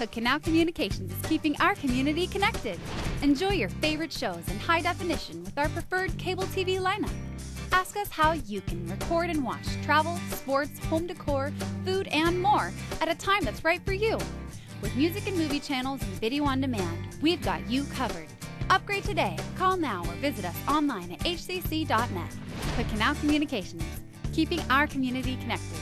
Hood Canal Communications is keeping our community connected. Enjoy your favorite shows in high definition with our preferred cable TV lineup. Ask us how you can record and watch travel, sports, home decor, food, and more at a time that's right for you. With music and movie channels and video on demand, we've got you covered. Upgrade today. Call now or visit us online at hcc.net. Hood Canal Communications, keeping our community connected.